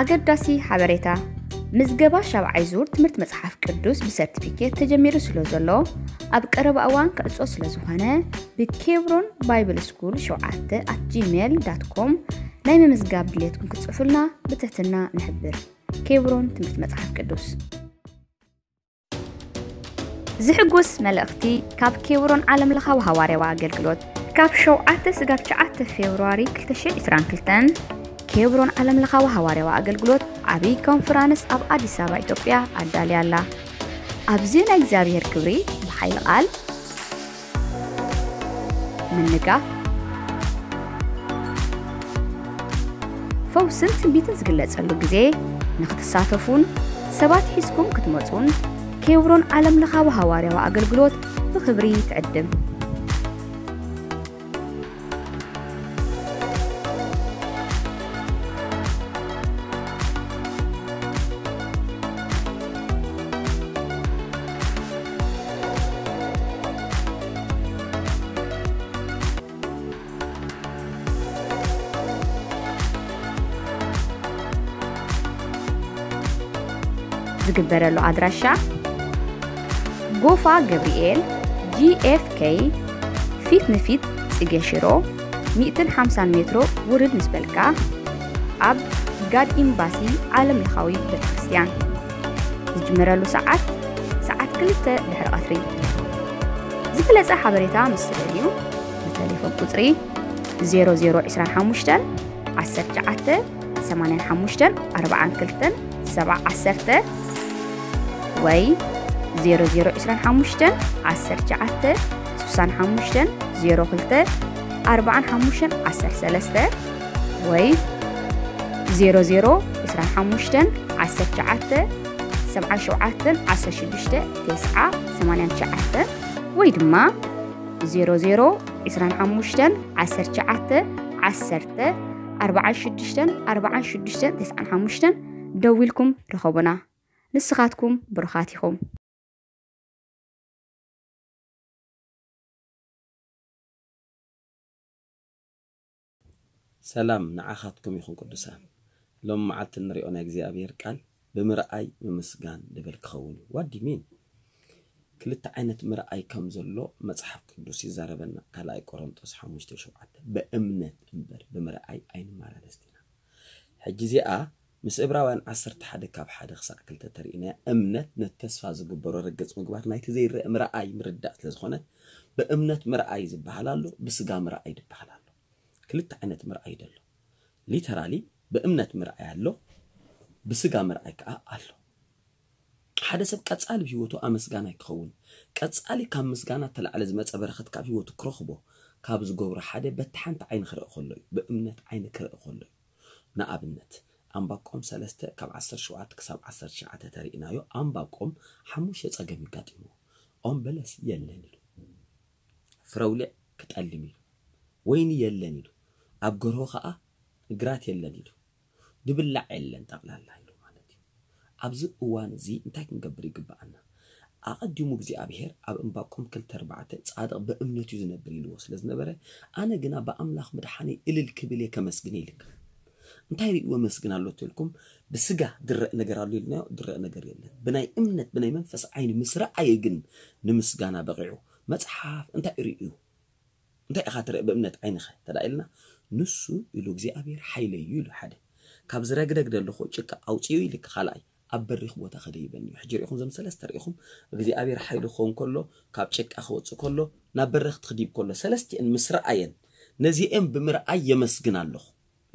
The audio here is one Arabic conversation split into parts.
ኣገዳሲ ሓበሬታ። ምዝገባ ሻብዓይ ዙር ትምህርቲ መፅሓፍ ቅዱስ ብሰርቲፊኬት ተጀሚሩ ስለ ዘሎ ኣብ ቀረባ እዋን ክዕፆ ስለ ዝኾነ ብኬብሮን ባይብል ስኩል 7 ኣት ጂሜል ዳት ናይ ምምዝጋብ ድሌትኩም ክትፅፉልና ብትሕትና ንሕብር። ኬብሮን ትምህርቲ መፅሓፍ ቅዱስ ዝሕጉስ መልእኽቲ ካብ ኬብሮን ዓለም ለኻዊ ሃዋርያዊ ኣገልግሎት። ካብ 7 ስጋብ 9 ፌብሩዋሪ 2022 ኬብሮን ዓለም ለኻዊ ሃዋርያዊ ኣገልግሎት ዓብይ ኮንፈራንስ ኣብ ኣዲስ ኣበባ ኢትዮጵያ ኣዳልያ ኣላ። ኣብዚ ናይ እግዚኣብሔር ክብሪ ብሓይሊ ቓል ምንጋፍ ፈውስን ትንቢትን ዝግለጸሉ ግዜ ንኽትሳተፉን ሰባት ሒዝኩም ክትመፁን ኬብሮን ዓለም ለኻዊ ሃዋርያዊ ኣገልግሎት ብክብሪ ትዕድም ዝግበረሉ ኣድራሻ ጎፋ ገብርኤል ጂኤፍኬ ፊት ንፊት ጽጌ ሽሮ 150 ሜትሮ ውርድ ምስ በልካ ኣብ ጋድ ኤምባሲ ዓለም ለኻዊ ቤተ ክርስቲያን ዝጅመረሉ ሰዓት ሰዓት 2 ድሕሪ ቀትሪ ዝበለጸ ሓበሬታ ምስ ትደልዩ ብቴሌፎን ቁፅሪ 0025 19 85 42 710 ወይ 0025 19 65 02 45 13 ወይ 0025 19 77 16 989 ወይ ድማ 0025 19 10 46 46 95 ደው ኢልኩም ረኸቡና ንስኻትኩም ብሩኻት ኢኹም ሰላም ንዓኻትኩም ይኹን ቅዱሳን። ሎም መዓልቲ እንሪኦ ናይ እግዚኣብሔር ቃል ብምርኣይ ምምስጋን ድብል ክኸውን እዩ። ዋዲ ሚን ክልተ ዓይነት ምርኣይ ከም ዘሎ መፅሓፍ ቅዱስ ይዛረበና። ካልኣይ ቆሮንጦስ 5 7 ብእምነት እምበር ብምርኣይ ኣይንመላለስቲና ሕጂ እዚኣ ምስ ዕብራውያን 11 ካብ ሓደ ክሳዕ ክልተ ተርእና እምነት ነቲ ዝግበሮ ርግፅ ምግባር ናይቲ ዘይርአ ምርኣይ ምርዳእ ስለ ዝኾነ ብእምነት ምርኣይ ዝበሃል ኣሎ ብስጋ ምርኣይ ዝበሃል ኣሎ ክልተ ዓይነት ምርኣይ ደሎ ሊተራሊ ብእምነት ምርኣይ ኣሎ ብስጋ ምርኣይ ከዓ ኣሎ ሓደ ሰብ ቀጻሊ ብሂወቱ ኣመስጋናይ ክኸውን ቀጻሊ ካብ ምስጋና ተላዕለ ዝመፀ በረኸት ካብ ሂወቱ ክረኽቦ ካብ ዝገብሮ ሓደ በቲ ሓንቲ ዓይኒ ክርአ ከሎ እዩ። ብእምነት ዓይኒ ክርአ ከሎ እዩ። ንኣብነት ኣምባቆም 3 ካብ 17 ክሳብ 19 ተርእናዮ ኣምባቆም ሓሙሽተ ፀገም ይጋጢሞ ኦም በለስ የለን ኢሉ። ፍረውልዕ ክጠልም ኢሉ። ወይኒ የለን ኢሉ ኣብ ገርሆ ከዓ ግራት የለን ኢሉ ድብላዕ የለን ጠቕላላ ኢሉ ማለት እዩ ኣብዚ እዋን እዚ እንታይ ክንገብር ይግባአና ኣቐዲሙ እግዚኣብሔር ኣብ እምባቆም 2 4 ፃድቕ ብእምነት እዩ ዝነብር ኢልዎ ስለ ዝነበረ ኣነ ግና ብኣምላኽ ምድሓነ እልል ክብል እየ ከመስግነ ይልክም እንታይ ርእይዎ መስግን ኣሎ ትብልኩም ብስጋ ድረእ ነገር ኣሎ ኢልናዮ ድረእ ነገር የለን ብናይ እምነት ብናይ መንፈስ ዓይኒ ምስ ረኣየ ግን ንምስጋና በቂዑ መፅሓፍ እንታይ ርእዩ እንታይ ኢኻ ትርአ ብእምነት ዓይንኸ ተዳኢልና ንሱ ኢሉ እግዚኣብሔር ሓይለ እዩ ኢሉ ሓደ ካብ ዝረግረግ ደለኹ ጭቃ ኣውፅዩ ኢልክ ካልኣይ ኣብ በሪኽ ቦታ ከደይበኒ እዩ ሕጂ ሪኢኹም ዞም ሰለስተ ሪኢኹም እግዚኣብሔር ሓይሉ ክኸውን ከሎ ካብ ጭቃ ክወፅእ ከሎ ናብ በረኽቲ ክዲብ ከሎ ሰለስቲአን ምስ ረኣየን ነዚአን ብምርኣይ የመስግን ኣለኹ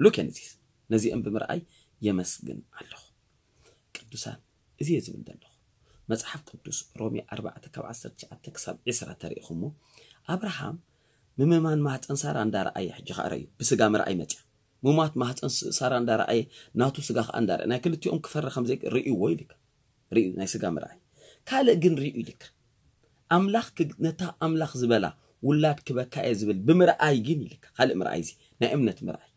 ሉክ ነዚስ ነዚአን ብምርኣይ የመስግን ኣለኹ ቅዱሳን እዚ እየ ዝብል ዘለኹ መፅሓፍ ቅዱስ ሮሜ 4 ካብ 19 ክሳብ 20 ተሪኢኹሞ ኣብርሃም ምምማን ማህፀን ሳራ እንዳረኣየ ሕጂ ከዓ ረእዩ ብስጋ ምርኣይ መፅያ ምማት ማህፀን ሳራ እንዳረኣየ ናቱ ስጋ ከዓ እንዳርአ ናይ ክልቲኦም ክፈሪ ከምዘይ ርእይዎ ኢልካ ርእዩ ናይ ስጋ ምርኣይ ካልእ ግን ርእዩ ኢልካ ኣምላኽ ነታ ኣምላኽ ዝበላ ውላድ ክበካ እየ ዝብል ብምርኣይ ግን ኢልካ ካልእ ምርኣይ እዚ ናይ እምነት ምርኣይ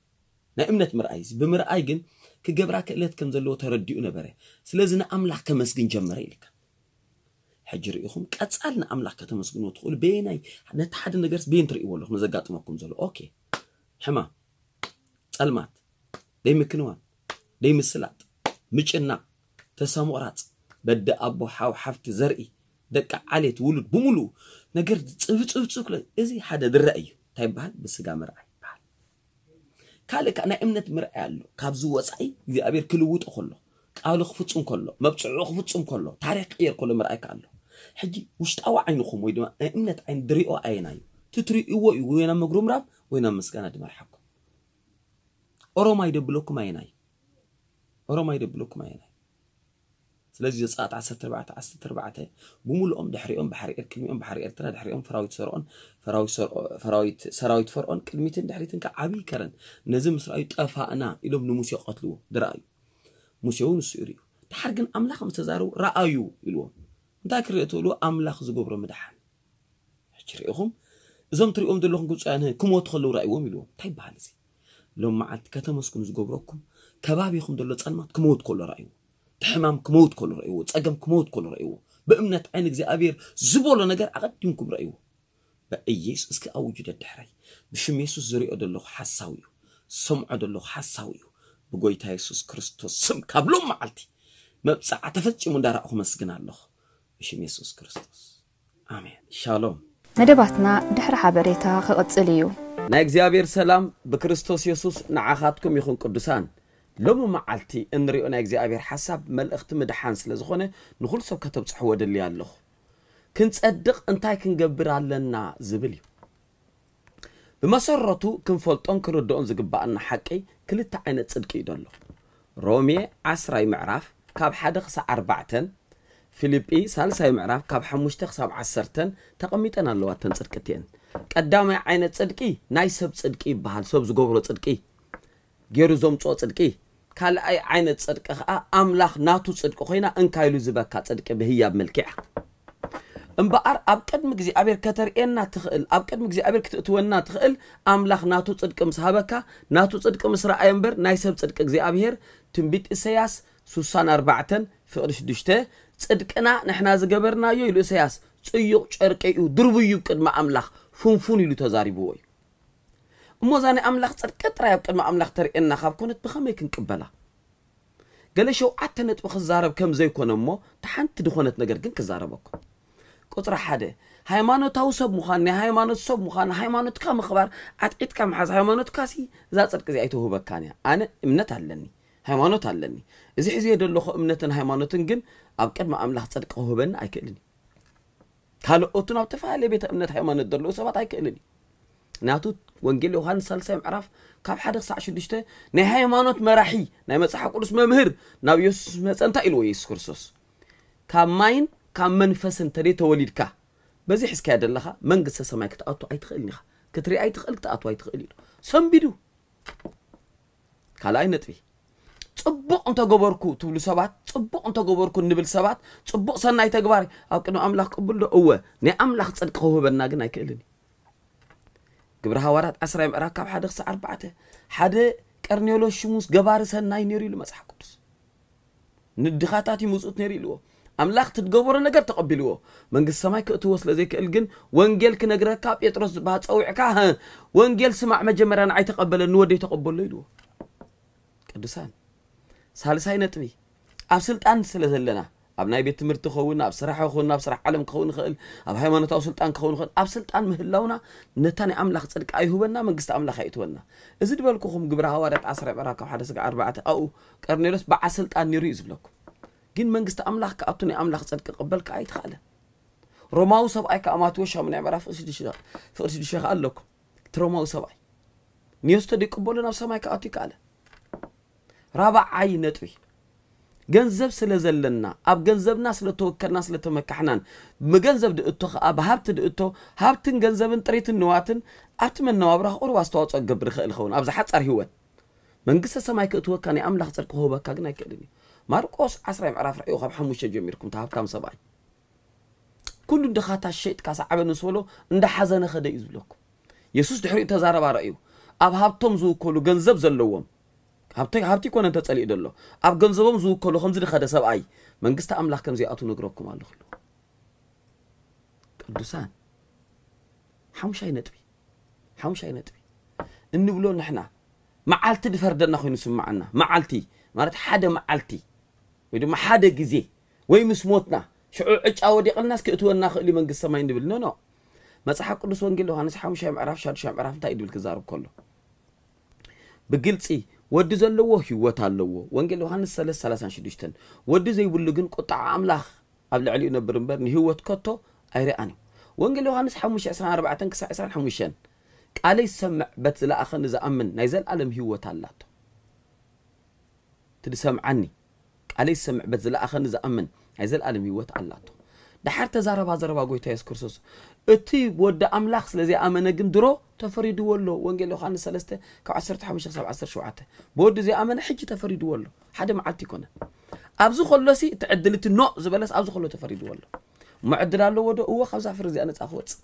ናይ እምነት ምርኣይ እዚ ብምርኣይ ግን ክገብራ ክእለት ከም ዘለዎ ተረዲኡ ነበረ ስለዚ ንኣምላኽ ከመስግን ጀመረ ኢልካ ሕጂ ርኢኹም ቀጻል ንኣምላኽ ከተመስግንዎ ትኽእሉ ቤናይ ነቲ ሓደ ነገርስ ቤን ትርእይዎ ኣለኹም ዘጋጥመኩም ዘሎ። ኦኬ። ሕማም ጸልማት ደይምክንዋን ደይምስላጥ ምጭናቕ ተሰምቑራፅ በዲ ኣቦ ሓው ሓፍቲ ዘርኢ ደቂ ዓሌት ውሉድ ብምሉእ ነገር ፅብፅብፅብ እዚ ሓደ ዝረአ እዩ። እንታይ ይበሃል? ብስጋ ምርኣይ ይበሃል። ካልእ ከዓ ናይ እምነት ምርኣይ ኣሎ። ካብዚ ወፃኢ እግዚኣብሔር ክልውጦ ከሎ ቃሉ ክፍፁም ከሎ መብፅዑ ክፍፁም ከሎ ታሪክ ክቅየር ከሎ ምርኣይ ኣሎ ሕጂ ውሽጣዊ ዓይንኹም ወይ ድማ ናይ እምነት ዓይን ድሪኦ ኣየና እዩ ትትርእይዎ እዩ ወይ ናብ መግሮ ምራብ ወይ ናብ ምስጋና ድመርሓኩም ኦሮማ ይደብለኩም ኣየና እዩ ኦሮማ ይደብለኩም ኣየና እዩ ስለዚ ዘፃት 14 14 ብምሉኦም ድሕሪኦም ባሕሪ ኤር ቅድሚኦም ባሕሪ ኤርትራ ድሕሪኦም ፈራዊት ሰርኦን ሰራዊት ፈርዖን ቅድሚትን ድሕሪትን ከዓ ዓብይ ከረን ነዚ ምስ ረኣዩ ጠፋእና ኢሎም ንሙሴ ቀትልዎ ድረኣዩ ሙሴ እውን ንሱ ይርዩ ድሓር ግን ኣምላኽ ምስ ተዛረቡ ረኣዩ ኢልዎም እንታይ ክሪኦ ትብሉ ኣምላኽ ዝገብሮ ምድሓን ሕጂ ርኢኹም እዞም ትሪኦም ዘለኹም ግብፃውያን ክሞቱ ከለዉ ረእይዎም ኢልዎም እንታይ ይበሃል እዚ ሎም መዓልቲ ከተመስግኑ ዝገብረኩም ከባቢኹም ዘሎ ፀልማት ክመውት ከሎ ረእይዎ ሕማም ክመውት ከሎ ረእይዎ ፀገም ክመውት ከሎ ረእይዎ ብእምነት ዓይን እግዚኣብሔር ዝበሎ ነገር ኣቐዲምኩም ረእይዎ በኢየሱስ እስኪ ኣብ ውጁድ ኣድሕራይ ብሽም የሱስ ዝሪኦ ዘለኹ ሓሳብ እዩ ሰምዖ ዘለኹ ሓሳብ እዩ ብጎይታ የሱስ ክርስቶስ ስም ካብ ሎም መዓልቲ መብፃዕ ተፈፂሙ እንዳረእኹ መስግን ኣለኹ ብሽም የሱስ ክርስቶስ ኣሜን ሻሎም መደባትና ድሕሪ ሓበሬታ ክቕፅል እዩ ናይ እግዚኣብሔር ሰላም ብክርስቶስ የሱስ ንዓኻትኩም ይኹን ቅዱሳን ሎሚ መዓልቲ እንሪኦ ናይ እግዚኣብሔር ሓሳብ መልእኽቲ ምድሓን ስለ ዝኾነ ንኩሉ ሰብ ከተብፅሕዎ ደልዩ ኣለኹ ክንፀድቕ እንታይ ክንገብር ኣለና ዝብል እዩ ብመሰረቱ ክንፈልጦን ክንርድኦን ዝግባአና ሓቂ ክልተ ዓይነት ፅድቂ እዩ ደሎ ሮሜ 10 ምዕራፍ ካብ 1 ክሳብ 4 ፊልጲ ሳልሳይ ምዕራፍ ካብ 5 ክሳብ 10 ተቐሚጠን ኣለዋ እተን ፅድቂ እትአን ቀዳማይ ዓይነት ፅድቂ ናይ ሰብ ፅድቂ ይበሃል ሰብ ዝገብሮ ፅድቂ ገይሩ ዘምፅኦ ፅድቂ ካልኣይ ዓይነት ፅድቂ ከዓ ኣምላኽ ናቱ ፅድቂ ኮይና እንካይሉ ዝበካ ፅድቂ ብህያብ መልክዕ እምበኣር ኣብ ቅድሚ እግዚኣብሔር ከተርእየና ትኽእል ኣብ ቅድሚ እግዚኣብሔር ክትእትወና ትኽእል ኣምላኽ ናቱ ፅድቂ ምስ ሃበካ ናቱ ፅድቂ ምስ ረኣየ እምበር ናይ ሰብ ፅድቂ እግዚኣብሔር ትንቢት ኢሳያስ 64 ፍቅዲ 6 ፅድቅና ንሕና ዝገበርናዮ ኢሉ ኢሳያስ ፅዩቕ ጨርቂ እዩ ድርብዩ ቅድሚ ኣምላኽ ፍንፉን ኢሉ ተዛሪብዎ እዩ እሞ እዛ ናይ ኣምላኽ ፅድቂ ጥራይ ኣብ ቅድሚ ኣምላኽ ተርእየና ካብ ኮነት ብኸመይ ክንቅበላ ገለ ሸውዓተ ነጥቢ ክዛረብ ከም ዘይኮነ እሞ ተሓንቲ ድኾነት ነገር ግን ክዛረበኩም ቁፅሪ ሓደ ሃይማኖታዊ ሰብ ምዃን ናይ ሃይማኖት ሰብ ምዃን ሃይማኖትካ ምኽባር ኣጥቂትካ ምሓዝ ሃይማኖትካ ሲ እዛ ፅድቂ እዚኣ ኣይተውህበካን እያ ኣነ እምነት ኣለኒ ሃይማኖት ኣለኒ እዚ ሕዝዮ ዘለኹ እምነትን ሃይማኖትን ግን ኣብ ቅድሚ ኣምላኽ ፅድቂ ክህበኒ ኣይክእልን እዩ ካልኦቱን ኣብ ተፈላለየ ቤተ እምነት ሃይማኖት ዘለዉ ሰባት ኣይክእልን እዩ ናቱ ወንጌል ዮሃንስ ሳልሳይ ምዕራፍ ካብ ሓደ ክሳዕ ሽዱሽተ ናይ ሃይማኖት መራሒ ናይ መፅሓፍ ቅዱስ መምህር ናብ የሱስ መፀ እንታይ ኢልዎ የሱስ ክርስቶስ ካብ ማይን ካብ መንፈስን ተደይ ተወሊድካ በዚ ሕዝካያ ዘለኻ መንግስተ ሰማይ ክትኣቱ ኣይትኽእልን ኢኻ ክትርኢ ኣይትኽእል ክትኣቱ ኣይትኽእል እዩ ሰንቢዱ ካልኣይ ነጥቢ تبقى أنت جبركو تقول سبعة صبق أنت جبركو نبل سبعة تبقى سنة تجبر أو كنا أملاك قبل له أوه نأملاك صدق هو بناجنا كلني قبر هوارات أسرع مركب حد خص أربعة حد كرنيولو شموس جبار سنة ينيري لمسح قدس ندخاتاتي مسؤت نيري له أملاك تتجبر نجر تقبلوه من السماء كأتوصل لذيك الجن وانجيل كنجر كاب يترز بهات أو عكاها وانجيل سمع مجمران عي النور دي تقبل ليلوه سالساي نتبي أب سلطان سلسلنا أب ناي بيت مرت خونا أب سرحة خونا أب سرح علم خون خل أب هاي ما نتاو سلطان خون خل أب سلطان مهلونا نتاني أملاخ صدق أي هوبنا من قست أملاخ أيتونا إذا دبلكم جبر هوارت عصر براك وحدث أربعة أو كرنيلوس بع سلطان نريز بلكم جن من قست أملاخ كأبتني أملاخ صدق قبلك أيت خاله روماو سبعي كأمات وش من عبارة فرش دشة فرش دشة قال لكم تروماو سبعي نيوستدي قبولنا بسماي كأتي كاله ራብዓይ ነጥቢ ገንዘብ ስለ ዘለና ኣብ ገንዘብና ስለተወከልና ስለተመካሕናን ብገንዘብ ድእቶ ከዓ ብሃብቲ ድእቶ ሃብትን ገንዘብን ጥሪትን ንዋትን ኣብቲ መነባብሮ ቁሩብ ኣስተዋፅኦ ክገብር ይኽእል ይኸውን። ኣብ ዝሓፀር ሂወት መንግስተ ሰማይ ክእትወካ ናይ ኣምላኽ ፅድቂ ክህበካ ግን ኣይክእልን እዩ። ማርቆስ 10 ምዕራፍ ራእዩ ካብ ሓሙሽተ ጀሚርኩም እቲ ሃብታም ሰብኣይ። ኩሉ ድኻታ ሸይጥካ ሰዓበ ንስበሎ እንዳሓዘነ ኸደ እዩ ዝብለኩም። የሱስ ድሕሪኡ ተዛረባ ረእዩ። ኣብ ሃብቶም ዝውከሉ ገንዘብ ዘለዎም ሃብቲ ኮነ ተፀሊኡ ደሎ ኣብ ገንዘቦም ዝውከሉ ከምዚ ድኸደ ሰብኣይ መንግስቲ ኣምላኽ ከምዚኣቱ ነግረኩም ኣለኹ ቅዱሳን ሓሙሻይ ነጥቢ ሓሙሻይ ነጥቢ እንብሎ ንሕና መዓልቲ ድፈርደና ኮይኑ ስማዓና መዓልቲ ማለት ሓደ መዓልቲ ወይ ድማ ሓደ ግዜ ወይ ምስ ሞትና ሽዑ ዕጫ ወዲቕልናስ ክእትወና ክእል እዩ መንግስቲ ሰማይ ንብል ኖ ኖ መፅሓፍ ቅዱስ ወንጌል ዮሃንስ ሓሙሻይ ምዕራፍ ሻዱሻይ ምዕራፍ እንታይ እዩ ድብል ክዛርብ ከሎ ብግልፂ ود زلوا هيوت علوا وانجيل يوحنا الثالث ثلاثة شدشتن ود زي بلجن قطع عملاخ قبل علي نبرمبر هيوت كتو أيرأني وانجيل يوحنا حمش عسان أربعة كسا عسان حمشان قال يسمع بتلا أخن إذا أمن نيزل ألم هيوت علاتو تدسمعني قال يسمع بتلا أخن إذا أمن نيزل ألم هيوت علاتو ኣላቶ ድሓር ተዛረባ ዘረባ ጎይታ የሱስ ክርስቶስ እቲ ወዲ ኣምላኽ ስለዘይኣመነ ግን ድሮ ተፈሪድዎ ኣሎ ወንጌል ዮሃንስ 3 ካብ 15 ክሳብ 17 ብወዲ ዘይኣመነ ሕጂ ተፈሪድዎ ኣሎ ሓደ መዓልቲ ይኮነን ኣብዚ ከሎሲ እቲ ዕድል እቲ ኖ ዝበለስ ኣብዚ ከሎ ተፈሪድዎ ኣሎ እሞ ዕድል ኣለዎ ዶ እዎ ካብዛ ፍሪ እዚኣ ነፃ ክወፅእ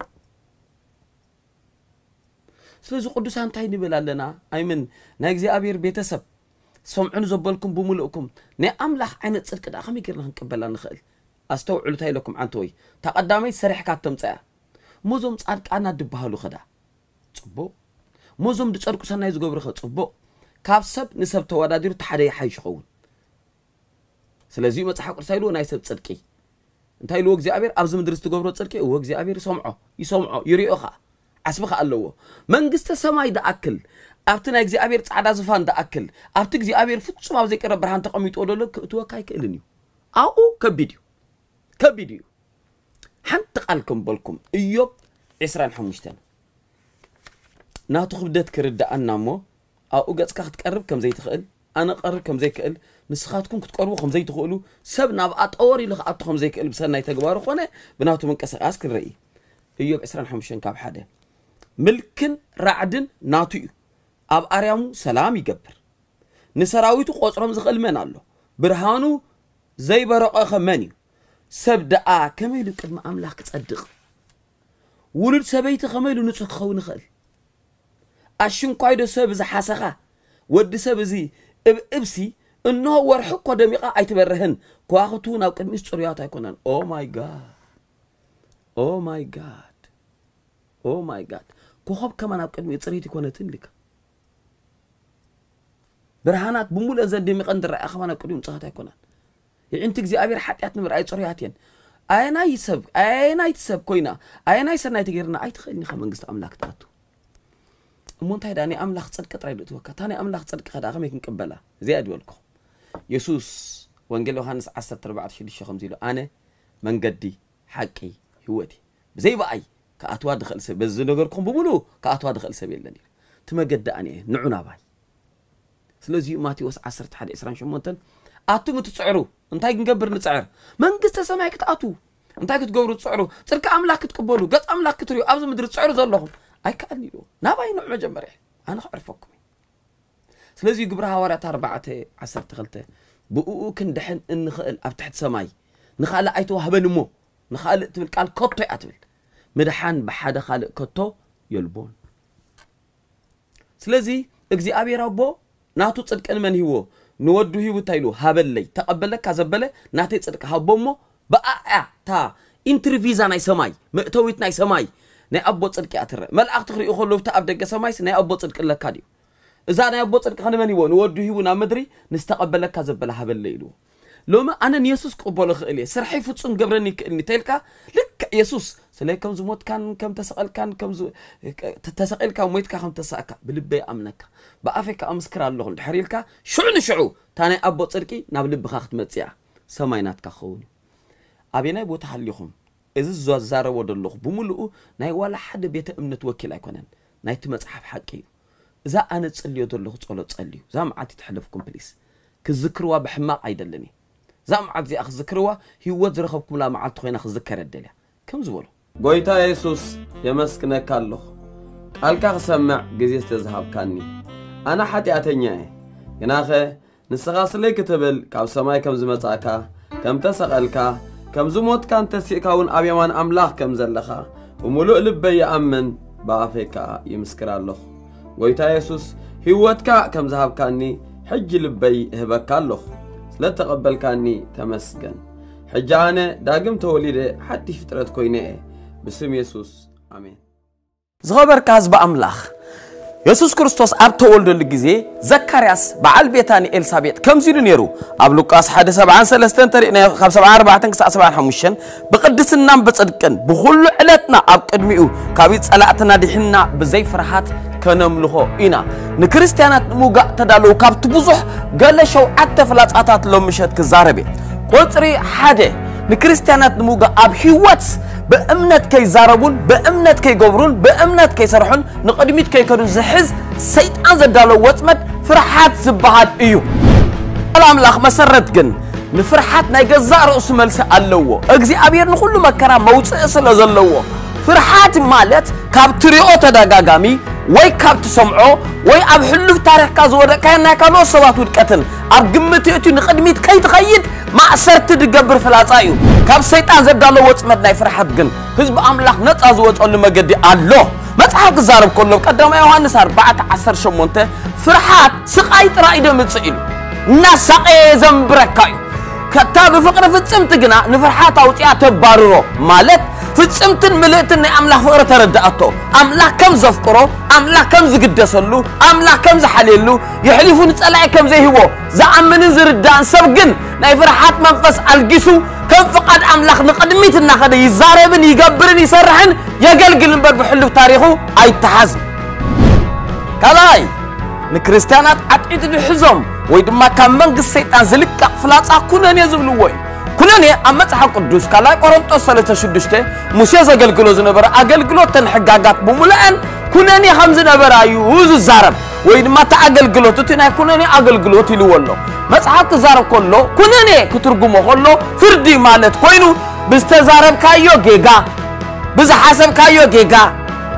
ስለዚ ቅዱሳን እንታይ ንብል ኣለና ኣይምን ናይ እግዚኣብሔር ቤተሰብ ሰምዑን ዘበልኩም ብምልእኩም ናይ ኣምላኽ ዓይነት ፅድቂ ዳ ከመይ ጌርና ክንቅበላ ንኽእል ኣስተውዕሉ እንታይ ኢለኩም ዓንቲ ወይ እታ ቀዳመይት ሰሪሕካ ተምፀያ ሞዞም ፃድቃና ድበሃሉ ኸዳ ፅቡቅ ሞዞም ድፀድቁ ሰናይ ዝገብሩ ኸ ፅቡቅ ካብ ሰብ ንሰብ ተወዳዲሩ እቲ ሓደ ይሓይሽ ይኸውን ስለዚ መፅሓፍ ቅዱስ ኢልዎ ናይ ሰብ ፅድቂ እንታይ ኢልዎ እግዚኣብሔር ኣብዚ ምድሪ ዝትገብሮ ፅድቂ እዎ እግዚኣብሔር ይሰምዖ ይሰምዖ ይርኦ ኸ ዓስቢ ኸ ኣለዎ መንግስተ ሰማይ ደኣክል ኣብቲ ናይ እግዚኣብሔር ፃዕዳ ዝፋን ደኣክል ኣብቲ እግዚኣብሔር ፍፁም ኣብ ዘይቀረ ብርሃን ተቐሚጥዎ ደሎ ክእትወካ ኣይክእልን እዩ ኣብኡ ከቢድ እዩ ከቢድ እዩ ሓንቲ ቃል ከምበልኩም እዮብ 25 ናቱ ክብደት ክርዳኣና እሞ ኣብኡ ገፅካ ክትቀርብ ከም ዘይትኽእል ኣነ ቀርብ ከም ዘይክእል ንስኻትኩም ክትቀርቡ ከም ዘይትኽእሉ ሰብ ናብኣ ጠወር ኢሉ ክኣቱ ከም ዘይክእል ብሰናይ ተግባሩ ኮነ ብናቱ ምንቅስቃስ ክንርኢ እዮብ 25 ካብ ሓደ ምልክን ራዕድን ናቱ እዩ ኣብ ኣርያሙ ሰላም ይገብር ንሰራዊቱ ቆፅሮም ዝኽእል መን ኣሎ ብርሃኑ ዘይበረቐኸ መን እዩ سب دعاء آه، يلو قدم أملاك تصدق. ولد سبيت كما يلو خون خل. أشون قايدو سب زحاسخة ود سب زي إب إبسي. إنه ورح قدم يقع أيتبرهن. كواختون أو كم يستريات يكونن أو ماي جاد أو ماي جاد أو ماي جاد كوخب كمان أو كم يستريت يكونن تنلك. برهانات بمول أزدي مقدر أخوانك كل يوم صحتك يكونن ይዕንቲ እግዚኣብሔር ሓጢኣት ንምርኣይ ፅሩያት እየን ኣየናይ ሰብ ኣየናይቲ ሰብ ኮይና ኣየናይ ሰናይቲ ጌርና ኣይትኽእልኒ ኸ መንግስቲ ኣምላክ ትኣቱ እሞ እንታይ ዳ ናይ ኣምላኽ ፅድቂ ጥራይ ዶ ትወካ እታ ናይ ኣምላኽ ፅድቂ ከዳ ከመይ ክንቅበላ እዚኣ ድበልኩ የሱስ ወንጌል ዮሃንስ 14 ከምዚ ኢሉ ኣነ መንገዲ ሓቂ ህይወት እዩ ብዘይበኣይ ከኣትዋ ድኽእል ሰብ በዚ ነገርኩም ብምሉእ ከኣትዋ ድኽእል ሰብ የለን እዩ እቲ መገዲ ኣነ ንዑ ናባይ ስለዚ ማቴዎስ 11 28 ኣቱም እትፅዕሩ እንታይ ክንገብር ንፅዕር መንግስተ ሰማይ ክትኣቱ እንታይ ክትገብሩ ትፅዕሩ ፅርቂ ኣምላክ ክትቅበሉ ገፅ ኣምላክ ክትርዩ ኣብዚ ምድሪ ትፅዕሩ ዘለኹም ኣይከኣልኒ ኢሉ ናባይ ንዑ መጀመርያ ኣነ ክዕርፈኩም ስለዚ ግብሪ ሃዋርያት 4 12 ብእኡ ክንድሕን እንኽእል ኣብ ትሕቲ ሰማይ ንኻልእ ኣይተዋህበን እሞ ንኻልእ ትብል ቃል ከቶ እያ ትብል ምድሓን ብሓደ ካልእ ከቶ የልቦን ስለዚ እግዚኣብሔር ኣቦ ናቱ ፅድቂ ንመን ሂቦ نوده يبتايلو هابللي تقبله كذبله ناتي صدق حبومو بقى تا انترفيزا ناي سماي مقتويت ناي سماي ناي ابو صدق اتر ملائكه تخري خلو تا اب دغ سماي ناي ابو صدق لكاديو اذا ناي ابو صدق خنمن يو نوده يو نا مدري نستقبله كذبله هابللي لو لوما أنا يسوس قبول خلي سرحي فصون قبرني كني تيلكا لك ስርሐይ ፍፁም ገብረኒ ይክእልኒ ተይልካ ልክዕ የሱስ ስለይ ከም ዝሞትካን ከም ተሰቐልካን ተሰቒልካ ሞይትካ ከም ተሳእካ ብልበይ ኣምነካ ብኣፈይካ ኣምስክር ኣለኹ ድሕር ኢልካ ሽዑ ንሽዑ እታ ናይ ኣቦ ፅድቂ ናብ ልብኻ ክትመፅያ ሰማይ ናትካ ክኸውን እዩ ኣበናይ ቦታ ሃሊኹም እዚ ዝዛረቦ ዘለኹ ብምልኡ ናይ ዋላ ሓደ ቤተ እምነት ወኪል ኣይኮነን ናይቲ መፅሓፍ ሓቂ እዩ እዛ ኣነ ፅልዮ ዘለኹ ፀሎት ፀልዩ እዛ መዓልቲ ተሕለፍኩም ፕሊስ ክዝክርዋ ብሕማቕ ኣይደለን እየ እዛ መዓልቲ እዚኣ ክዝክርዋ ህይወት ዝረኸብኩምላ መዓልቲ ኮይና ክዝከር ኣደልያ ከም ዝበሉ። ጎይታ የሱስ የመስክነካ ኣለኹ። ቃልካ ክሰምዕ ግዜ ዝተዝሃብካኒ። ኣነ ሓጢኣተኛ እየ። ግናኸ ንስኻ ስለይ ክትብል ካብ ሰማይ ከም ዝመጻእካ ከም ተሰቐልካ ከም ዝሞትካን ተሲእካ እውን ኣብ የማን ኣምላኽ ከም ዘለኻ ብምሉእ ልበይ ይኣምን። ብኣፈይ ከዓ ይምስክር ኣለኹ። ጎይታ የሱስ ህይወትካ ከም ዝሃብካኒ ሕጂ ልበይ እህበካ ኣለኹ። ስለ ተቐበልካኒ ተመስገን ሕጂ ኣነ ዳግም ተወሊደ ሓድሽ ፍጥረት ኮይነ። እየ ብስም የሱስ ኣሜን ዝኸበርካ ህዝቢ ኣምላኽ የሱስ ክርስቶስ ኣብ ተወልደሉ ግዜ ዘካርያስ በዓል ቤታኒ ኤልሳቤጥ ከምዚ ኢሉ ነይሩ። ኣብ ሉቃስ 173 ተሪእና ካብ 74 ክሳብ 75 ብቅድስናን ብፅድቅን ብኩሉ ዕለትና ኣብ ቅድሚኡ ካብ ፀላእትና ድሕና ብዘይ ፍርሃት ከነምልኾ ኢና። ንክርስትያናት ንምውጋእ ተዳለዉ ካብቲ ብዙሕ ገለ ሸውዓተ ፍላፃታት ሎም ምሸት ክዛረብ እየ ቁፅሪ ሓደ ንክርስትያናት ንምውጋእ ኣብ ሂወት ብእምነት ከይዛረቡን ብእምነት ከይገብሩን ብእምነት ከይሰርሑን ንቅድሚት ከይከዱን ዝሕዝ ሰይጣን ዘዳለዎ ወፅመድ ፍርሓት ዝበሃል እዩ ኣምላኽ መሰረት ግን ንፍርሓት ናይ ገዛእ ርእሱ መልሲ ኣለዎ እግዚኣብሔር ንኩሉ መከራ መውፅእ ስለ ዘለዎ ፍርሓት ማለት ካብ ትሪኦ ተደጋጋሚ ወይ ካብ ትሰምዖ ወይ ኣብ ሕሉፍ ታሪክካ ዝወደቅካዮ ናይ ካልኦት ሰባት ውድቀትን ኣብ ግምት እትዩ ንቅድሚት ከይትኸይድ ማእሰርቲ ዝገብር ፍላፃ እዩ ካብ ሰይጣን ዘዳሎ ወፅመድ ናይ ፍርሓት ግን ህዝቢ ኣምላኽ ነፃ ዝወፀሉ መገዲ ኣሎ መፅሓፍ ክዛረብ ከሎ ቀዳማ ዮሃንስ 4 18 ፍርሓት ስቃይ ጥራይ ደምፅእ ኢሉ እናሳቀየ ዘንብረካ እዩ ከታ ብፍቅሪ ፍፅምቲ ግና ንፍርሓት ኣውፅያ ተባርሮ ማለት ፍፅምትን ምልእትን ናይ ኣምላኽ ፍቅሪ ተረዳእቶ ኣምላኽ ከም ዘፍቅሮ ኣምላኽ ከም ዝግደሰሉ ኣምላኽ ከም ዝሓልየሉ የሕሊፉ ንፀላኢ ከም ዘይህቦ ዝኣምንን ዝርዳእን ሰብ ግን ናይ ፍርሓት መንፈስ ኣልጊሱ ከም ፍቓድ ኣምላኽ ንቕድሚት እናኸደ ይዛረብን ይገብርን ይሰርሕን የገልግል እምበር ብሕሉፍ ታሪኹ ኣይተሓዝን ካልኣይ ንክርስትያናት ዓጢጡ ዝሕዞም ወይ ድማ ካብ መንግስቲ ሰይጣን ዝልቀቕ ፍላፃ ኩነኔ ዝብልዎ እዩ كنني أمت حق قدوس كلا قرنت صلاة شدشته موسى زعل قلوز نبرة أجل قلو تنحققات بملأن كنني خمس نبرة يوز الزرب وين ما تأجل قلو تتنا كنني أجل قلو تلوالله مصحف زارب كله كنني كترجمه كله فردي مالت كوينو بستزارب كايو جيجا بز حسب كايو جيجا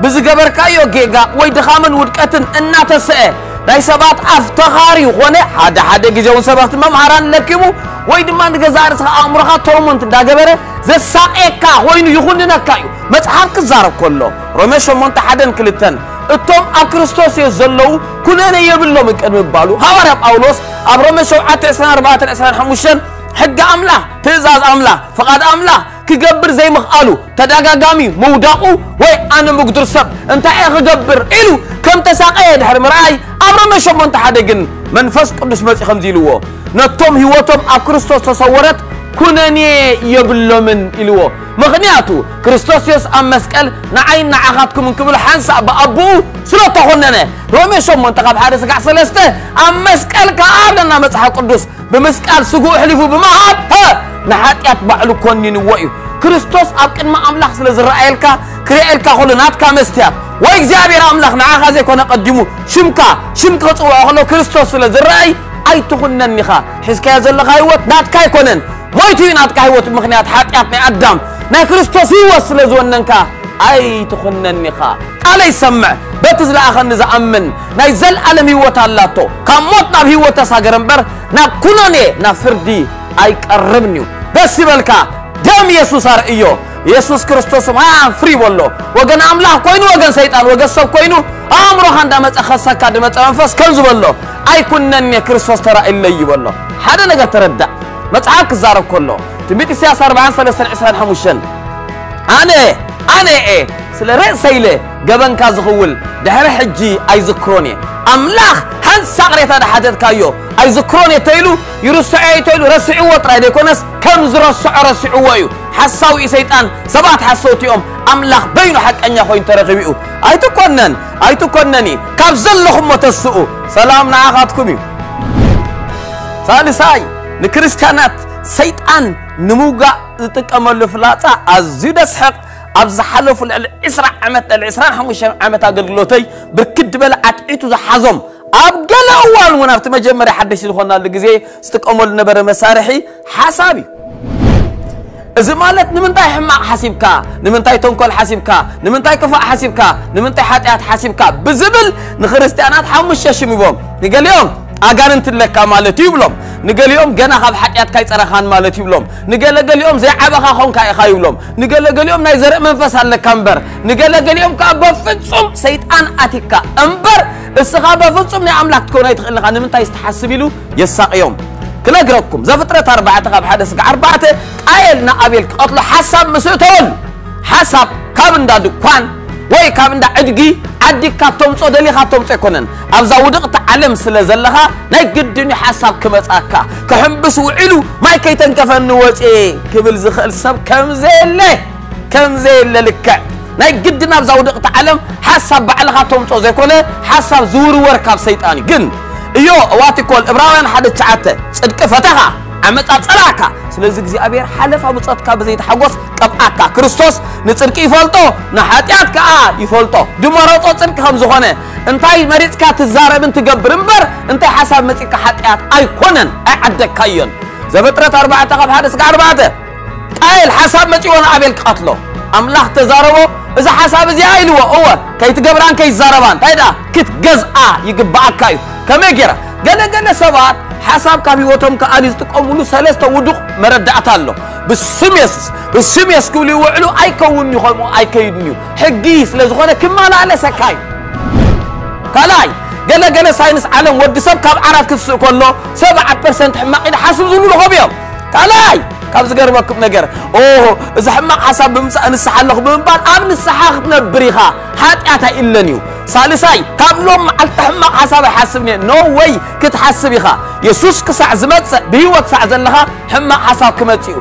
بز جبر كايو جيجا ويدخامن ودقتن الناتسئ ናይ ሰባት ኣፍ ተኻሪ ኮነ ሓደ ሓደ ግዜ እውን ሰባት መምሃራን ለኪቡ ወይ ድማ ንገዛ ርእስኻ ኣእምሮኻ ቶርሞንት እንዳገበረ ዘሳቀየካ ኮይኑ ይኹንነካ እዩ መፅሓፍ ክዛረብ ከሎ ሮሜ 8 ሓደን ክልተን እቶም ኣብ ክርስቶስ እዮም ዘለዉ ኩነነ የብሎም ቅድሚ ይባሉ ሃዋርያ ጳውሎስ ኣብ ሮሜ 7 24 25 ሕጊ ኣምላኽ ትእዛዝ ኣምላኽ ፍቓድ ኣምላኽ كجبر زي ما قالوا تداجا جامي موداقو وي أنا مقدر سب أنت إيه كجبر إلو كم تساقيه دحر مراي أمر ما شو من تحدقن من فس قدس ماشي خمزيلوه نتوم هيوتهم أكريستوس تصورت كونني يبلو من إلوه مغنياتو كريستوس يس أم مسكل نعين نعاقاتكم من كبل حنسا بأبو سلو تخننا رومي شو من تقاب حارس قع سلسته أم مسكال كأبنا مسح القدس بمسكل سقو حلفوا بمهاب ها ንሓጢኣት ባዕሉ ኮኒንዎ እዩ ክርስቶስ ኣብ ቅድሚ ኣምላኽ ስለ ዝረኣየልካ ክርአየልካ ከሎ ናትካ መስትያት ወይ እግዚኣብሔር ኣምላኽ ንዓኻ ዘይኮነ ቀዲሙ ሽምካ ሽም ክፅውዖ ከሎ ክርስቶስ ስለ ዝረአይ ኣይትኹነን ኢኻ ሒዝካዮ ዘለካ ህይወት ናትካ ኣይኮነን ሞይቱ እዩ ናትካ ህይወት ምክንያት ሓጢኣት ናይ ኣዳም ናይ ክርስቶስ ህይወት ስለ ዝወነንካ ኣይትኹነን ኢኻ ቃለ ይሰምዕ በቲ ዝለኣኸኒ ዝኣምን ናይ ዘለኣለም ህይወት ኣላቶ ካብ ሞት ናብ ህይወት ተሳገረ እምበር ናብ ኩነኔ ናብ ፍርዲ ኣይቀርብን እዩ ደስ ይበልካ ደም ኢየሱስ ኣርእዮ ኢየሱስ ክርስቶስ ማያን ፍሪ በሎ ወገን ኣምላኽ ኮይኑ ወገን ሰይጣን ወገን ሰብ ኮይኑ ኣእምሮኻ እንዳመፀ ከሰካ ድመፀ መንፈስ ከም ዝበሎ ኣይኩነኒ ክርስቶስ ተራእዩለይ ይበሎ ሓደ ነገር ተረዳእ መፅሓፍ ክዛረብ ከሎ ትንቢት ኢሳያስ 4325 ኣነ ኣነ እየ ስለ ርእሰይለ ገበንካ ዝኽውል ድሕሪ ሕጂ ኣይዝክሮን እየ ኣምላኽ ሓንሳቕ ሬታ ዳሓተትካዮ ኣይዝክሮን እየ ተኢሉ ይርስዖ ተኢሉ ረሲዕዎ ጥራይ ዘይኮነስ ከም ዝረስዖ ረሲዕዎ እዩ ሓሳዊ ሰይጣን ሰባት ሓሰውቲኦም ኣምላኽ በይኑ ሓቀኛ ኮይኑ ተረኺቡ እዩ ኣይትኮነን ኣይትኮነኒ ካብ ዘለኹሞ ተስኡ ሰላም ንዓኻትኩም እዩ ሳልሳይ ንክርስትያናት ሰይጣን ንምውጋእ ዝጥቀመሉ ፍላፃ ኣዝዩ ደስሕቕ ኣብ ዝሓለፉ ልዕሊ 20 ዓመት ልዕሊ 25 ዓመት ኣገልግሎተይ ብርክት ዝበለ ዓጥዒቱ ዝሓዞም ኣብ ገለ እዋን እውን ኣብቲ መጀመርያ ሓደሽቲ ዝኾናሉ ግዜ ዝጥቀመሉ ነበረ መሳርሒ ሓሳብ እዩ እዚ ማለት ንምንታይ ሕማቕ ሓሲብካ ንምንታይ ተንኮል ሓሲብካ ንምንታይ ክፋእ ሓሲብካ ንምንታይ ሓጢኣት ሓሲብካ ብዝብል ንክርስትያናት ሓሙሽተ ሽም ይቦም ንገሊኦም ኣጋንንት ለካ ማለት እዩ ይብሎም ንገሊኦም ገና ካብ ሓጢኣትካ ይፀረኻን ማለት ይብሎም ንገለገሊኦም ዘይዓበኻ ኾንካ ኢኻ ይብሎም ንገለገሊኦም ናይ ዘርኢ መንፈስ ኣለካ እምበር ንገለገሊኦም ከዓ በፍጹም ሰይጣን ኣቲካ እምበር እስኻ በፍጹም ናይ ኣምላክ ትኮነ ኣይትኽእል ኢኻ ንምንታይ ዝተሓስብ ኢሉ የሳቅዮም ክነግረኩም ዘፍጥረት ኣርባዕተ ካብ ሓደ ስጋ ኣርባዕተ ቃየል ንኣቤል ክቐትሎ ሓሳብ ምስ እተወሉ ሓሳብ ካብ እንዳ ድኳን ወይ ካብ እንዳ ዕድጊ ዓዲግካ ተምፆ ደሊኻ ተምፆ ኣይኮነን ኣብዛ ውድቕቲ ዓለም ስለ ዘለኻ ናይ ግድን ሓሳብ ክመፃካ ክሕምብስ ውዒሉ ማይ ከይተንከፈኒ ወፂ ክብል ዝኽእል ሰብ ከምዘየለ ከምዘየለ ልክዕ ናይ ግድን ኣብዛ ውድቕቲ ዓለም ሓሳብ ባዕልኻ ተምፆ ዘይኮነ ሓሳብ ዝውርወር ካብ ሰይጣን እዩ ግን እዮ እዋቲኮል ዕብራውያን ሓደ ትሽዓተ ፅድቂ ፈተኻ ዓመፃ ፀላእካ ስለዚ እግዚኣብሔር ሓለፋ ብፀትካ ብዘይተሓጎስ ቀብኣካ ክርስቶስ ንፅድቂ ይፈልጦ ንሓጢኣት ከዓ ይፈልጦ ድመረፆ ፅድቂ ከም ዝኾነ እንታይ መሪፅካ ትዛረብን ትገብር እምበር እንታይ ሓሳብ መፂካ ሓጢኣት ኣይኮነን ኣይዓደግካዮን ዘፍጥረት 4 ካብ 1 እስከ 4 ቃየል ሓሳብ መፂዎ ንኣቤል ክቐትሎ ኣምላኽ ተዛረቦ እዚ ሓሳብ እዚኣ ኢልዎ እወ ከይትገብራን ከይዛረባን እንታይ ዳ ክትገዝኣ ይግባኣካ እዩ ከመይ ጌራ ገለገለ ሰባት حساب كابي وتم كأنيز تقولوا سلسة ودق مردعت الله. بسم يسس بسم يسكولي وعلو أي كوني خمو أي كيدنيو. حجيس لزخونة كما لا على سكاي كلاي. قال قال ساينس عالم ودي سب كاب عرف كيف كله. سبعة برسنت حماق إن حسب زلو لهم يوم كلاي. كاب زقر مكب نجر. أوه. إذا حماق حسب بمسأ نسحلخ بمبان. أم نسحاخ تنبريخا حتى أتا إلا نيو ሳልሳይ ካብ ሎም መዓልቲ ሕማቕ ሓሳብ ኣይሓስብ እኒአ ኖ ወይ ክትሓስብ ኢኻ የሱስ ክሳዕ ዝመፅእ ብሂወት ክሳዕ ዘለኻ ሕማቕ ሓሳብ ክመፅእ እዩ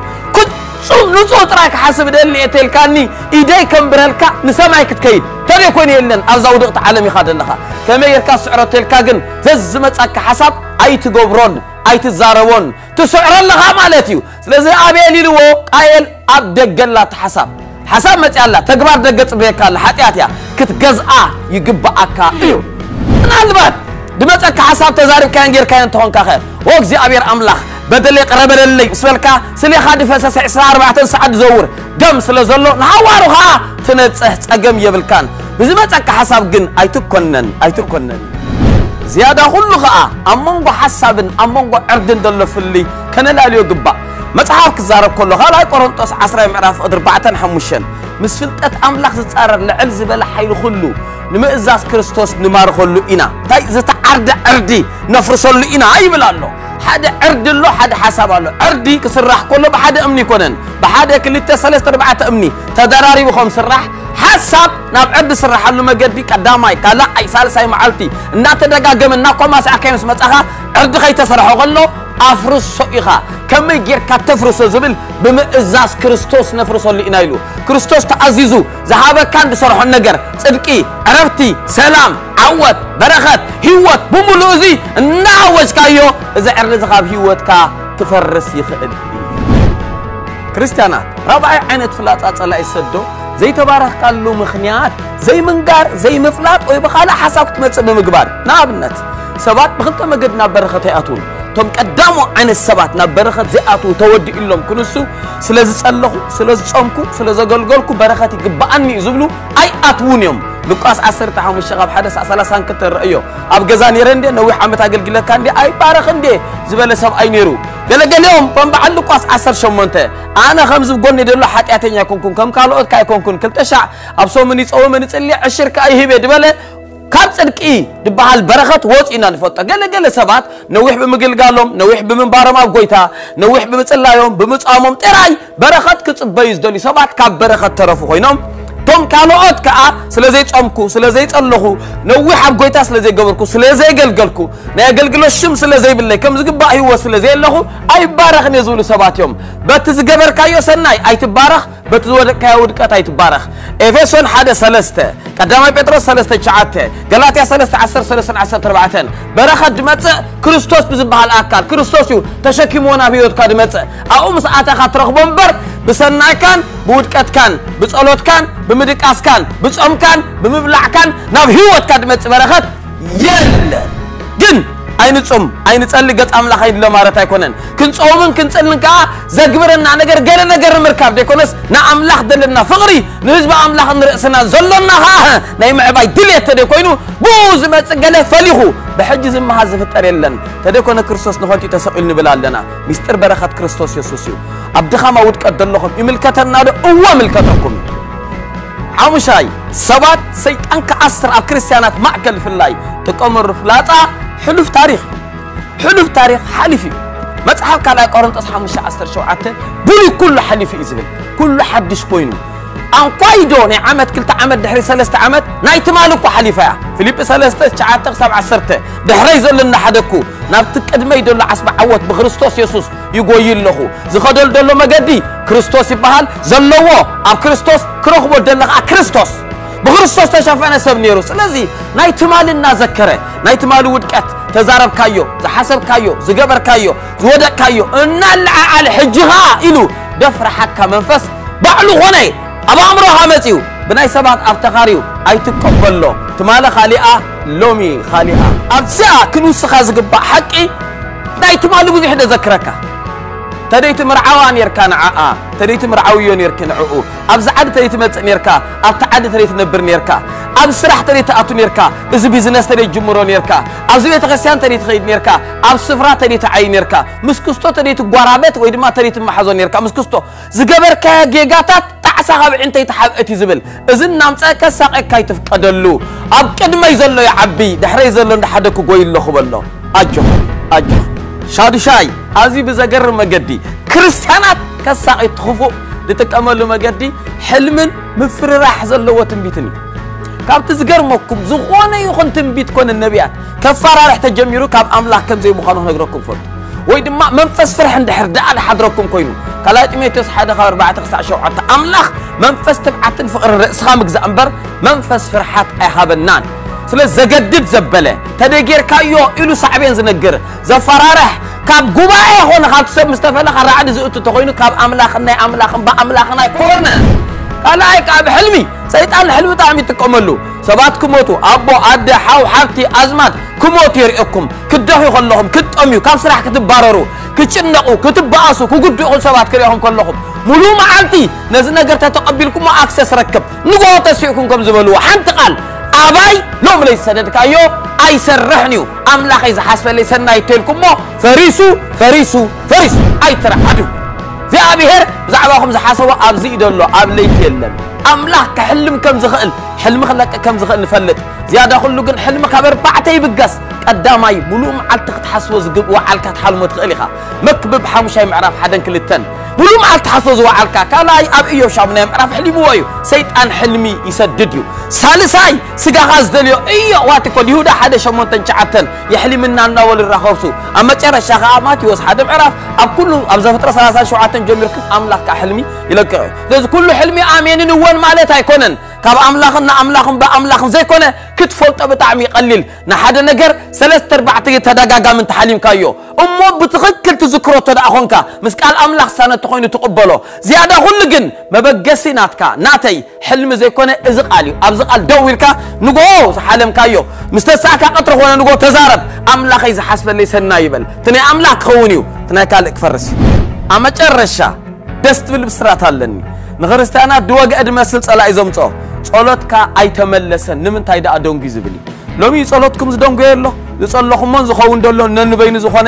ፍፁም ንፁህ ጥራይ ክሓስብ ደሊ እየ ተልካኒ ኢደይ ከምብረልካ ንሰማይ ክትከይድ ተደይ ኮይኑ የለን ኣብዛ ውድቕቲ ዓለም ኢኻ ዘለኻ ከመይ ጌርካ ስዕሮ ተልካ ግን ዘዝመፀካ ሓሳብ ኣይትገብሮን ኣይትዛረቦን ትስዕሮ ኣለኻ ማለት እዩ ስለዚ ኣቤል ኢልዎ ቃየል ኣብ ደገላቲ ሓሳብ ሓሳብ መፅያላ ተግባር ደገ ፅብየካ ኣላ ሓጢኣት እያ ክትገዝኣ ይግባኣካ እዩ ምናልባት ድመፀካ ሓሳብ ተዛሪብካዮን ጌርካዮ እንተኾንካ ኸ ወ እግዚኣብሔር ኣምላኽ በደለይ ቀረበለለይ ምስ በልካ ስሌኻ ድፈሰሰ 24 ሰዓት ዝዘውር ደም ስለ ዘሎ ንሃዋሩ ከዓ ትነፅህ ፀገም የብልካን ብዝመፀካ ሓሳብ ግን ኣይትኮነን ኣይትኮነን ዝያዳ ኩሉ ከዓ ኣብ መንጎ ሓሳብን ኣብ መንጎ ዕርድን ዘሎ ፍልይ ከነላልዮ ግባእ መፅሓፍ ክዛረብ ከሎ ካልኣይ ቆሮንጦስ 10 ምዕራፍ ቅድሪ 45 ምስ ፍልጠት ኣምላኽ ዝፃረር ልዕል ዝበለ ሓይሊ ኩሉ ንምእዛዝ ክርስቶስ ንማርኸሉ ኢና እንታይ ዝተዓርደ ዕርዲ ነፍርሰሉ ኢና ይብል ኣሎ ሓደ ዕርዲ ኣሎ ሓደ ሓሳብ ኣሎ ዕርዲ ክስራሕ ከሎ ብሓደ እምኒ ይኮነን ብሓደ ክልተ ሰለስተ ኣርባዕተ እምኒ ተደራሪቡ ከም ስራሕ ሓሳብ ናብ ዕርዲ ስራሓሉ መገዲ ቀዳማይ ካልኣይ ሳልሳይ መዓልቲ እናተደጋገመ እናኮማስዓካዮ ምስ መፃኻ ዕርዲ ከይተሰርሖ ከሎ أفرس إخا كم يجير كتفرس الزبل بما إزاز كريستوس نفرس اللي إنايلو كريستوس تعزيزو. زهابة كان بصرح النجر. سبكي عرفتي سلام عوت برخت هيوت بملوزي نعوج كايو. إذا أرد أرزقها هيوت كا كفرس يخد كريستيانات رابع عينت فلات أطلع يسدو. زي تبارك قال له مخنيات. زي منقار زي مفلات. ويبقى ويبخالا حساب تمتص بمقبار. نعم، نابنت سبات بخمت مقدنا هي أطول تم قدامو عن السبات نبرخت زئاتو تودي إلهم كنسو سلازي تسألخو سلازي تسأمكو سلازي قلقلكو برخاتي قبعني زبلو أي أتون يوم لقاس عصر تحوم الشغب حدث أسلاسان كتر أيو أب قزاني رندي نوي حامت أقل قلت كان دي أي بارخن دي زبالة سب أي نيرو دلقى اليوم بمبعل لقاس عصر شمونته أنا خمس بقولني دلو حتى أتنيا كونكم كم قالوا أتكا يكونكم كل تشع أبصو من يتقوى من يتقلي عشر كأي هبه دبالة ካብ ፅድቂ ድበሃል በረኸት ወፂና ንፈልጦ። ገለገለ ሰባት ነዊሕ ብምግልጋሎም ነዊሕ ብምንባሮም ኣብ ጎይታ ነዊሕ ብምፅላዮም ብምፃሞም ጥራይ በረኸት ክፅበዩ ዝደልዩ ሰባት ካብ በረኸት ተረፉ ኮይኖም كم كالوت كا سلزي أمكو سلزي الله نوي حب جيتا سلزي جبركو سلزي جلجلكو نجلجلو الشم سلزي بالله كم زق بقى هو سلزي الله أي بارخ نزول سبعة يوم بتز جبر كايو سناي أي تبارخ بتزود كاود كات أي تبارخ إفسون حدا سلستة قدام بطرس سلستة شعته قلاتي سلستة عشر سلستة عشر تربعتين برخد دمت كريستوس بزبها الأكل كريستوس يو تشكي مونا بيوت كدمت أقوم ساعتها خاطر بمبر ብሰናይካን ብውድቀትካን ብፀሎትካን ብምድቃስካን ብፆምካን ብምብላዕካን ናብ ህይወትካ ድመፅእ በረኸት የለ ግን ኣይንፆም ኣይንፀሊ ገፅ ኣምላኽ ኣይድሎ ማለት ኣይኮነን ክንፀውምን ክንፅልን ከዓ ዘግብረና ነገር ገለ ነገር ንምርካብ ደይኮነስ ንኣምላኽ ዘለና ፍቕሪ ንህዝቢ ኣምላኽ ንርእስና ዘሎና ከዓ ናይ ምዕባይ ድሌት ተደይ ኮይኑ ብኡ ዝመፅእ ገለ ፈሊኹ ብሕጂ ዝመሃዝ ዝፍጠር የለን ተደይኮነ ክርስቶስ ንኸንቲኡ ተሰቂሉ ንብል ኣለና ሚስጢር በረኸት ክርስቶስ የሱስ እዩ ኣብ ድኻማ ውድቀት ዘለኹም ይምልከተና ዶ እወ ምልከተኩም እዩ ሓሙሻይ ሰባት ሰይጣን ክዓስር ኣብ ክርስትያናት ማእከል ፍላይ ጥቀመሩ ፍላፃ حلف تاريخ حلف تاريخ حلفي ما تحلك على قرن تصحى مش عسر شو عتة بل كل حلفي إذن كل حدش كوينو أن ني عمد كل تعمد دحري سلسة عمد نايت مالك حليفة فيليب سلسة شعاتك سبع سرته دحري لنا حدكو نابتك قدمي دولو عصب عوت بخريستوس يسوس يقوي له زخدل دولو مقدي كريستوس يبهال زلوا أب كريستوس كروخبو دلنا كريستوس ክርስቶስ ክረኽቦ ደለኻ ክርስቶስ ብክርስቶስ ተሸፈነ ሰብ ነይሩ ስለዚ ናይ ትማል እናዘከረ ናይ ትማል ውድቀት ተዛረብካዮ ዝሓሰብካዮ ዝገበርካዮ ዝወደቅካዮ እናለዓዓለ ሕጂኻ ኢሉ ደፍረሓካ መንፈስ ባዕሉ ኾነ ኣብ ኣእምሮኻ መፂኡ ብናይ ሰባት ኣብ ተኻሪዩ ኣይትቀበሎ ትማለ ካሊኣ ሎሚ ካሊኣ ኣብዚኣ ክንውስኻ ዝግባእ ሓቂ ናይ ትማሉ ብዙሕ ደዘክረካ تريت مرعوان يركا نعاء تريت مرعويون يركن عؤ أبز عد تديت متن يركا. أبت عد تديت نبر نيركا أبز سرح تديت أتون يركا. أز بيزنس تديت جمرون نيركا أبز بيت غسيان تديت خيد يركا. أبز تريت تديت عين يركا. مسكستو تديت قرابات ويدما تريت محزون نيركا مسكستو. زقبر كا جيجاتات تعسها بعنت يتحب أتي زبل إذن نامس أكسر أكاي تفقدلو. أبكد ما يزلو يا عبي. دحري يزلو دحدك قوي الله خبلو. أجو. أجو. شادي شاي. أزي بزجر مجدي كريستيانات كساعي تخوفو لتكملوا مجدي حلم مفر راح لو تنبيتني كاب تزجر مكم زخونة يخون تنبيت كون النبيات كفارة راح تجميرو كاب أملاك كم زي مخانو نجركم فرد ويد ما منفس فرح عند حردا على حضركم كوينو كلات ميتس حدا خبر بعد تسع شوعة أملاخ منفس تبعت الفقر الرئيس خامك زأمبر منفس فرحات أهاب النان سلا زجدد زبلة تدقير كايو إلو صعبين زنقر زفرارح ካብ ጉባኤ ኾነ ካብ ሰብ ምስ ተፈለኻ ራዕዲ ዝእቱ እንተኮይኑ ካብ ኣምላኽን ናይ ኣምላኽን ብኣምላኽን ኣይኮነ ካልኣይ ካብ ሕልሚ ሰይጣን ሕልሚ ብጣዕሚ ይጥቀመሉ ሰባት ክሞቱ ኣቦ ኣደ ሓው ሓብቲ ኣዝማት ክሞቱ የርእየኩም ክደኽዩ ከለኹም ክትጠምዩ ካብ ስራሕ ክትባረሩ ክጭነቑ ክትበኣሱ ክጉድኡኹም ሰባት ክሪኦኹም ከለኹም ሙሉእ መዓልቲ ነዚ ነገር ተተቐቢልኩሞ ኣክሰስ ረክብ ንጎሆ ተስዒኩም ከም ዝበልዎ ሓንቲ ቃል ኣባይ ሎም ለይሰደድካዮ ኣይሰርሕን እዩ ኣምላኸይ ዝሓስበለይ ሰናይ እተልኩም ሞ ፈሪሱ ፈሪሱ ፈሪሱ ኣይትረዓዱ እግዚኣብሔር ብዛዕባኹም ዝሓሰቦ ኣብዚ እዩ ደሎ ኣብ ለይቲ የለን ኣምላኽ ክሕልም ከም ዝኽእል ሕልሚ ክለቅቕ ከም ዝኽእል ንፈልጥ ዝያዳ ኩሉ ግን ሕልሚ ካብ ኣርባዕተ ይብገስ ቀዳማይ ሙሉእ መዓልቲ ክትሓስቦ ዝወዓልካ ትሓልሞ ትኽእል ኢኻ መክብብ ሓሙሻይ ምዕራፍ ሓደን ክልተን بلوم التحفظ وعلكا كان أي أب إيو شابنام رفع لي بوايو سيد أن حلمي يسدد يسدديو سالساي. سجا غازدليو إيو. واتي واتكو اليهودا حدا شمونتن شعتن يحلم لنا نول الرخوصو. أما ترى شغامات يوس حدا معرف أب كله أب زفترة سلاسة شعاتن جميركم. أملاك حلمي. ይለቅዕ እዩ ስለዚ ኩሉ ሕልሚ ኣሜንን እወን ማለት ኣይኮነን ካብ ኣምላኽን ንኣምላኽን ብኣምላኽን ዘይኮነ ክትፈልጦ ብጣዕሚ ይቐሊል ንሓደ ነገር ሰለስተ ኣርባዕተ ተደጋጋሚ እንተሓሊምካዮ እሞ ብትኽክል ትዝክሮ ተደኣ ኮንካ ምስ ቃል ኣምላኽ ሳነቲ ኮይኑ ትቕበሎ ዝያዳ ኩሉ ግን መበገሲ ናትካ ናተይ ሕልሚ ዘይኮነ እዚ ቃል እዩ ኣብዚ ቃል ደው ኢልካ ንግሆ ዝሓለምካዮ ምስ ተሳእካ ቀትሪ ኮነ ንግሆ ተዛረብ ኣምላኸይ ዝሓስበለይ ሰና ይበል እቲ ናይ ኣምላኽ ክኸውን እዩ እቲ ናይ ካልእ ክፈርስ እዩ ኣብ መጨረሻ ደስ ትብል ብስራት ኣለኒ ንክርስቲያናት ድወግአ ድመስል ፀላኢ ዘምፅኦ ጸሎትካ ኣይተመለሰን ንምንታይ ደኣ ደንጉ ዝብል እዩ ሎሚ ጸሎትኩም ዝደንጎየ ኣሎ ዝጸለኹሞን ዝኸውን ደሎ ነንበይኑ ዝኾነ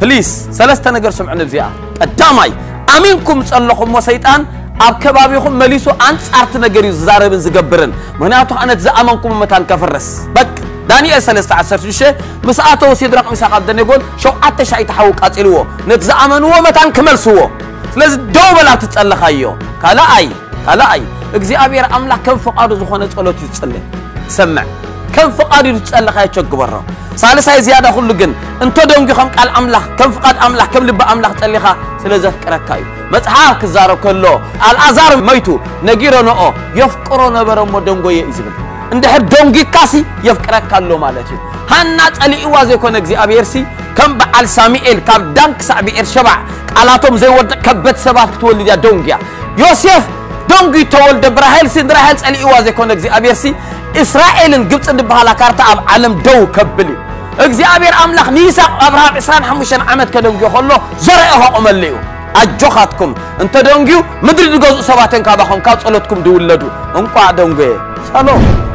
ፕሊስ ሰለስተ ነገር ስምዑን እዚኣ ቀዳማይ ኣሚንኩም ጸለኹሞ ሰይጣን ኣብ ከባቢኹም መሊሱ ኣንጻርቲ ነገር እዩ ዝዛረብን ዝገብርን ምክንያቱ ኣነት ዝኣመንኩም መታን ከፍርስ በቅ ዳንኤል 316 ምስ ኣተው ሲድራቅ ሚሳቅ ኣብደኔጎን ሸውዓተ ሻይ ተሓው ቃፂልዎ ነቲ ዝኣመንዎ መታን ክመልስዎ ስለዚ ደው በላ ትጸለኻዮ ካልኣይ ካልኣይ እግዚኣብሔር ኣምላኽ ከም ፍቓዱ ዝኾነ ጸሎት እዩ ዝጽልይ ሰምዕ ከም ፍቓዱ እዩ ዝጸለኻዮ ቸግበሮ ሳልሳይ ዝያዳ ኩሉ ግን እንተ ደንጊ ከም ቃል ኣምላኽ ከም ፍቓድ ኣምላኽ ከም ልቢ ኣምላኽ ጸሊኻ ስለ ዘፍቅረካ እዩ መፅሓፍ ክዛረብ ከሎ ኣልዓዛር መይቱ ነጊሮ ነኦ የፍቅሮ ነበረ እሞ ደንጎየ እዩ ዝብል اندحر دونجي كاسي يفكرك كالو مالتي هنا تقلي إوازي كون اكزي أبيرسي كم بعل ساميئل كاب دانك سعبي إرشبع قالاتهم زي ورد كبت سبات تولد يا دونجيا يوسف دونجي تولد براهيل سند راهيل تقلي إوازي كون اكزي أبيرسي إسرائيل قبت اند بحالا كارتا أب عالم دو كبلي اكزي أبير أملاخ ميساق أبراهام إسران حموشان عمد كدونجي خلو زرعه أمليو أجوخاتكم أنت دونجيو مدري دقوز سباتن كاباكم كاب صلوتكم دولدو انقع دونجي سلام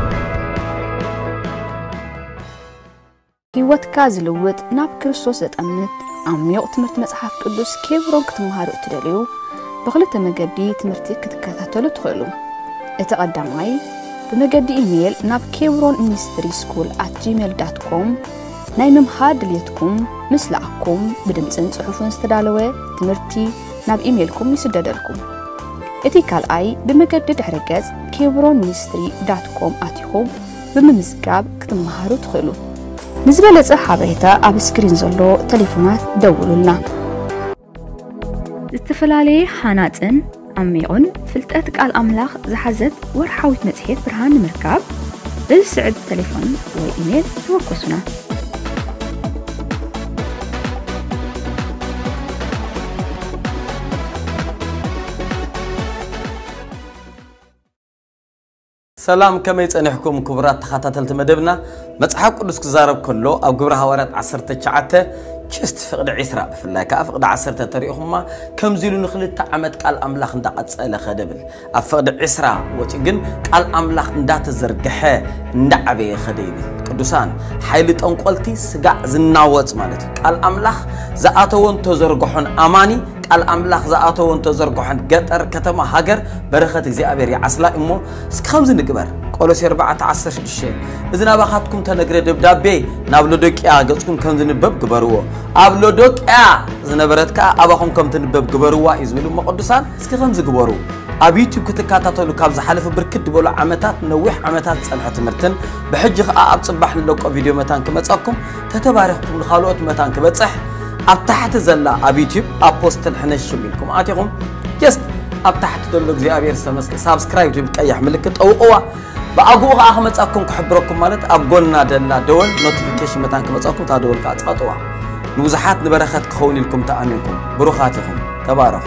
ህይወትካ ዝልውጥ ናብ ክርስቶስ ዘጠምት ዓሚቕ ትምህርቲ መጽሓፍ ቅዱስ ኬብሮን ክትመሃሩ እትደልዩ ብክልተ መገዲ ትምህርቲ ክትከታተሉ ትኽእሉ። እቲ ቀዳማይ ብመገዲ ኢሜይል ናብ ኬብሮን ሚኒስትሪ ስኩል ኣት ጂሜል ዳት ኮም ናይ ምምሃር ድልየትኩም ምስ ለኣኩም ብድምፅን ጽሑፍን ዝተዳለወ ትምህርቲ ናብ ኢሜይልኩም ይስደደልኩም። እቲ ካልኣይ ብመገዲ ድሕረ ገጽ ኬብሮን ሚኒስትሪ ዳት ኮም ኣቲኹም ብምምዝጋብ ክትመሃሩ ትኽእሉ ንዝበለጸ ሓበሬታ ኣብ ስክሪን ዘሎ ቴሌፎናት ደውሉልና ዝተፈላለየ ሓናፅን ዓሚቑን ፍልጠት ቃል ኣምላኽ ዝሓዘት ወርሓዊት መጽሔት ብርሃን ንምርካብ ብዝስዕብ ቴሌፎን ወይ ኢሜይል ተወከሱና ሰላም ከመይ ፀኒሕኩም ክቡራት ተኸታተልቲ መደብና መፅሓፍ ቅዱስ ክዛረብ ከሎ ኣብ ግብሪ ሃዋርያት 19 ችስት ፍቕዲ ዒስራ ብፍላይ ከዓ ፍቕዲ 10 ተሪኢኹምማ ከምዚ ኢሉ ንክልተ ዓመት ቃል ኣምላኽ እንዳቐፀለ ኸደብል ኣብ ፍቕዲ ዒስራ ወፂ ግን ቃል ኣምላኽ እንዳተዘርግሐ እንዳዓበየ ኸደ ይብል ቅዱሳን ሓይሊ ጠንቆልቲ ስጋዕ ዝናወፅ ማለት እዩ ቃል ኣምላኽ ዝኣተወን ተዘርግሖን ኣማኒ ቃል ኣምላኽ ዝኣተወን ተዘርግሖን ገጠር ከተማ ሃገር በረኸት እግዚኣብሔር ይዓስላ እሞ እስኪ ከምዚ ንግበር። ቆሎሴ 416 እዚ ናባኻትኩም ተነግረ ደብዳቤ ናብ ሎዶቅያ ገጽኩም ከም ዝንበብ ግበርዎ። ኣብ ሎዶቅያ ዝነበረት ከዓ ኣባኹም ከም ትንበብ ግበርዋ እዩ ዝብል እሞ ቅዱሳን እስኪ ከምዚ ግበሩ። ኣብ ዩቲብ ክትከታተሉ ካብ ዝሓለፈ ብርክት ዝበሉ ዓመታት ነዊሕ ዓመታት ዝፀንሐ ትምህርትን ብሕጂ ከዓ ኣብ ፅባሕ ንለቆ ቪድዮ መታን ክመፀኩም ተተባሪኽኩም ንካልኦት መታን ክበፅሕ ኣብ ታሕቲ ዘላ ኣብ ዩቲብ ኣብ ፖስተል ሕነሽም ኢልኩም ኣትኹም ጀስት ኣብ ታሕቲ ዘሎ እግዚኣብሔር ዝተመስገ ሳብስክራይብ ትብል ቀያሕ ምልክት ጠውቕዋ ብኣግኡ ከዓ ክመፃኩም ክሕብረኩም ማለት ኣብ ጎና ደላ ደወል ኖቲፊኬሽን መታን ክመፀኩም እታ ደወል ከዓ ፀጥዋ ንብዙሓት ንበረኸት ክኸውን ኢልኩም ተኣሚንኩም ብሩኻት ኢኹም ተባረኹ